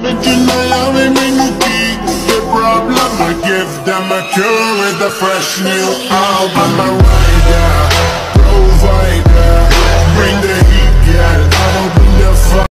Original we ਮੈਨੂੰ beat the problem I give them a cure with a fresh new album